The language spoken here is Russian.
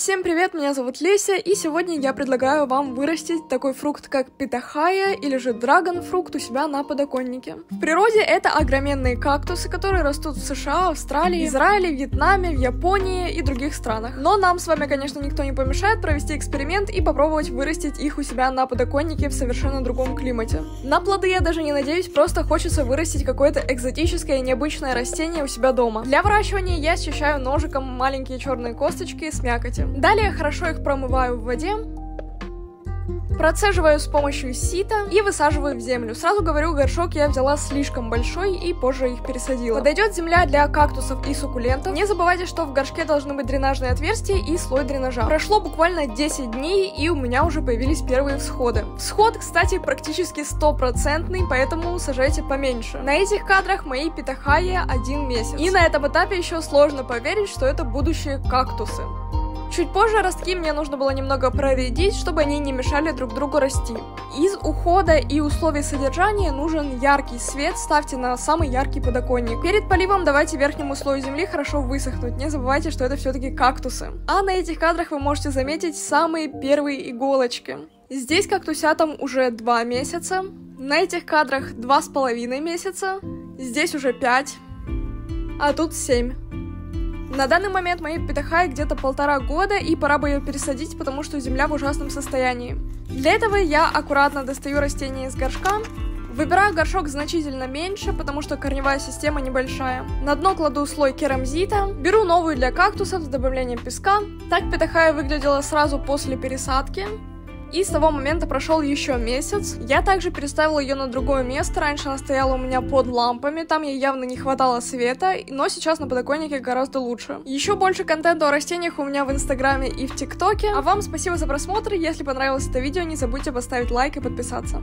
Всем привет, меня зовут Леся, и сегодня я предлагаю вам вырастить такой фрукт, как питахая или же драгонфрукт у себя на подоконнике. В природе это огроменные кактусы, которые растут в США, Австралии, Израиле, Вьетнаме, в Японии и других странах. Но нам с вами, конечно, никто не помешает провести эксперимент и попробовать вырастить их у себя на подоконнике в совершенно другом климате. На плоды я даже не надеюсь, просто хочется вырастить какое-то экзотическое и необычное растение у себя дома. Для выращивания я счищаю ножиком маленькие черные косточки с мякоти. Далее хорошо их промываю в воде, Процеживаю с помощью сита и высаживаю в землю. Сразу говорю, горшок я взяла слишком большой и позже их пересадила. Подойдет земля для кактусов и суккулентов. Не забывайте, что в горшке должны быть дренажные отверстия и слой дренажа. Прошло буквально 10 дней, и у меня уже появились первые всходы. Всход, кстати, практически стопроцентный, поэтому сажайте поменьше. На этих кадрах мои питахаи один месяц. И на этом этапе еще сложно поверить, что это будущие кактусы. Чуть позже ростки мне нужно было немного проредить, чтобы они не мешали друг другу расти. Из ухода и условий содержания нужен яркий свет, ставьте на самый яркий подоконник. Перед поливом давайте верхнему слою земли хорошо высохнуть, не забывайте, что это все-таки кактусы. А на этих кадрах вы можете заметить самые первые иголочки. Здесь кактусятам уже два месяца, на этих кадрах два с половиной месяца, здесь уже пять, а тут семь. На данный момент моей питахай где-то полтора года, и пора бы ее пересадить, потому что земля в ужасном состоянии. Для этого я аккуратно достаю растение из горшка, Выбираю горшок значительно меньше, потому что корневая система небольшая. На дно кладу слой керамзита, беру новую для кактусов с добавлением песка. Так питахая выглядела сразу после пересадки. И с того момента прошел еще месяц. Я также переставила ее на другое место. Раньше она стояла у меня под лампами, там ей явно не хватало света, но сейчас на подоконнике гораздо лучше. Еще больше контента о растениях у меня в инстаграме и в тиктоке. А вам спасибо за просмотр. Если понравилось это видео, не забудьте поставить лайк и подписаться.